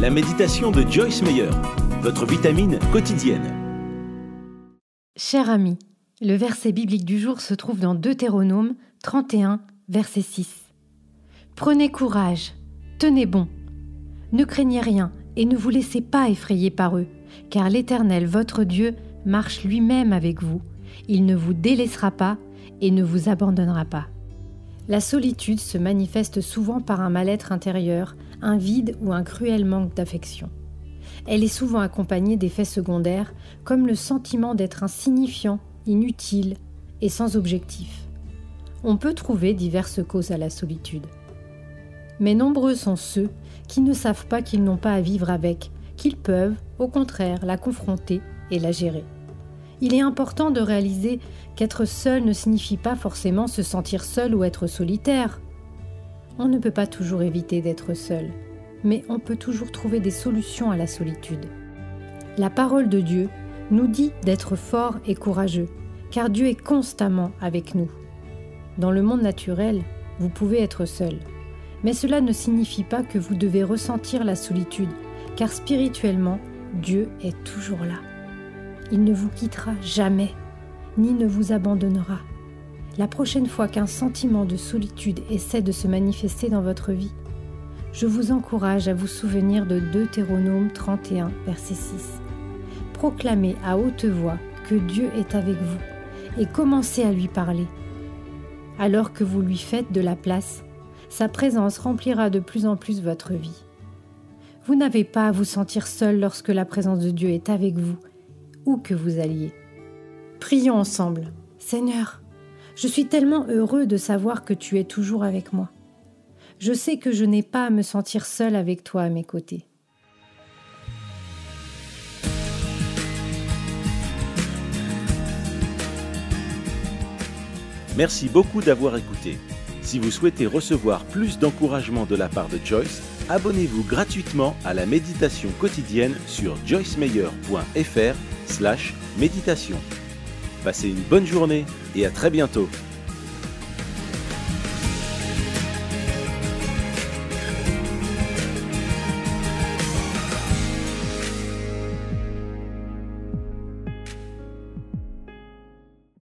la méditation de Joyce Meyer, votre vitamine quotidienne. Cher ami, le verset biblique du jour se trouve dans Deutéronome 31, verset 6. Prenez courage, tenez bon, ne craignez rien et ne vous laissez pas effrayer par eux, car l'Éternel, votre Dieu, marche lui-même avec vous. Il ne vous délaissera pas et ne vous abandonnera pas. La solitude se manifeste souvent par un mal-être intérieur, un vide ou un cruel manque d'affection. Elle est souvent accompagnée d'effets secondaires comme le sentiment d'être insignifiant, inutile et sans objectif. On peut trouver diverses causes à la solitude. Mais nombreux sont ceux qui ne savent pas qu'ils n'ont pas à vivre avec, qu'ils peuvent, au contraire, la confronter et la gérer. Il est important de réaliser qu'être seul ne signifie pas forcément se sentir seul ou être solitaire. On ne peut pas toujours éviter d'être seul, mais on peut toujours trouver des solutions à la solitude. La parole de Dieu nous dit d'être fort et courageux, car Dieu est constamment avec nous. Dans le monde naturel, vous pouvez être seul, mais cela ne signifie pas que vous devez ressentir la solitude, car spirituellement, Dieu est toujours là. Il ne vous quittera jamais, ni ne vous abandonnera. La prochaine fois qu'un sentiment de solitude essaie de se manifester dans votre vie, je vous encourage à vous souvenir de Deutéronome 31, verset 6. Proclamez à haute voix que Dieu est avec vous et commencez à lui parler. Alors que vous lui faites de la place, sa présence remplira de plus en plus votre vie. Vous n'avez pas à vous sentir seul lorsque la présence de Dieu est avec vous que vous alliez. Prions ensemble. Seigneur, je suis tellement heureux de savoir que tu es toujours avec moi. Je sais que je n'ai pas à me sentir seul avec toi à mes côtés. Merci beaucoup d'avoir écouté. Si vous souhaitez recevoir plus d'encouragement de la part de Joyce, abonnez-vous gratuitement à la méditation quotidienne sur joycemeyer.fr slash méditation. Passez une bonne journée et à très bientôt.